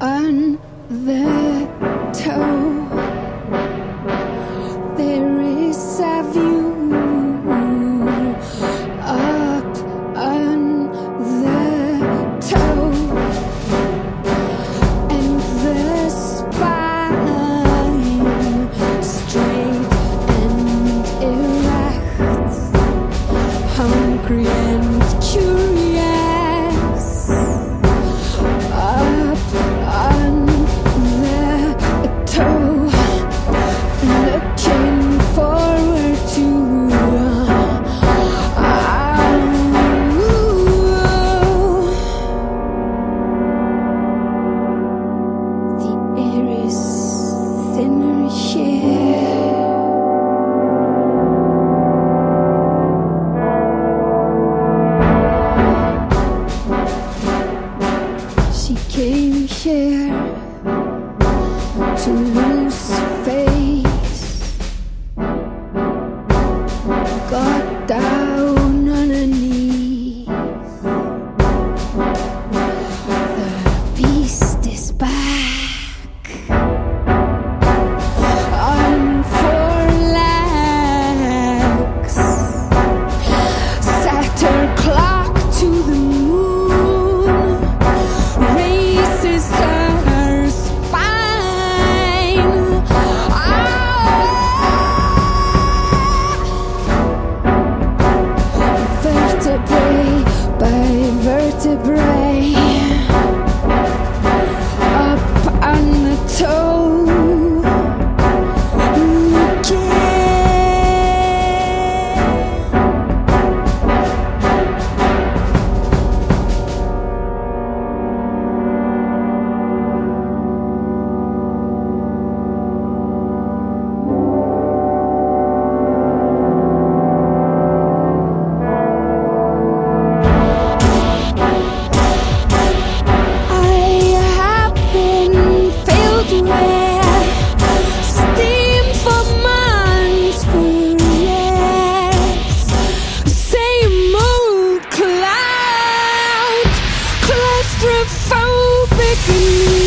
on the She came here to lose faith. vertebrae by vertebrae. claustrophobic in me.